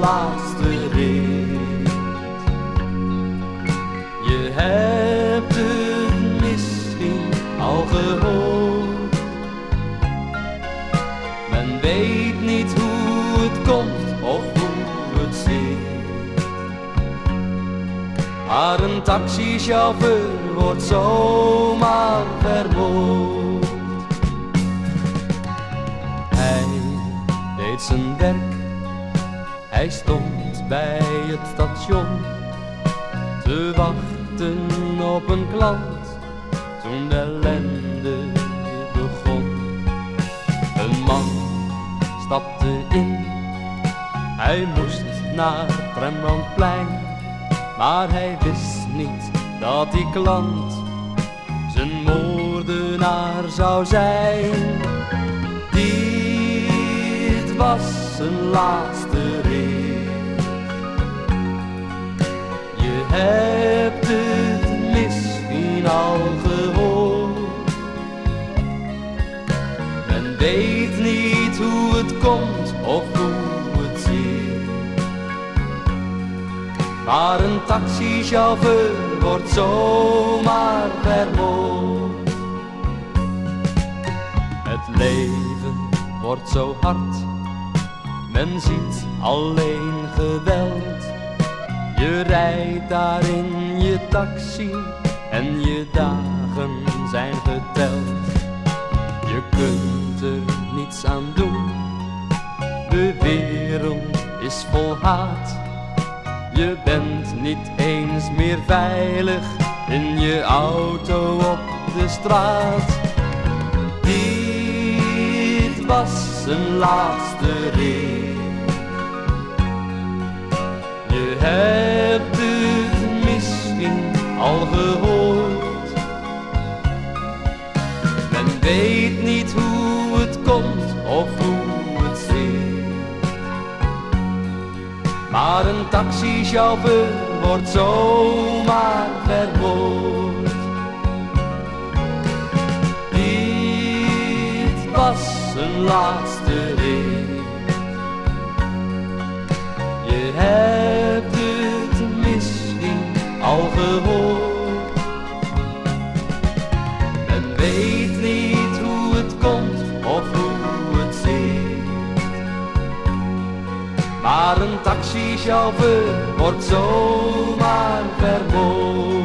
laatste rit. Je hebt het misschien al gehoord. Men weet niet hoe het komt of hoe het zit. Maar een taxichauffeur wordt zomaar vermoord. Hij deed zijn werk, hij stond bij het station te wachten op een klant toen de ellende begon. Een man stapte in, hij moest naar het Rembrandtplein, maar hij wist niet dat die klant zijn moordenaar zou zijn. Laatste rit. Je hebt het misschien al gehoord. Men weet niet hoe het komt of hoe het zit. Maar een taxichauffeur wordt zomaar vermoord. Het leven wordt zo hard, men ziet alleen geweld. Je rijdt daar in je taxi en je dagen zijn geteld. Je kunt er niets aan doen, de wereld is vol haat. Je bent niet eens meer veilig in je auto op de straat. Dit was zijn laatste rit. Al gehoord. Men weet niet hoe het komt of hoe het zit. Maar een taxichauffeur wordt zomaar vermoord. Dit was zijn laatste rit. Maar een taxichauffeur wordt zomaar vermoord.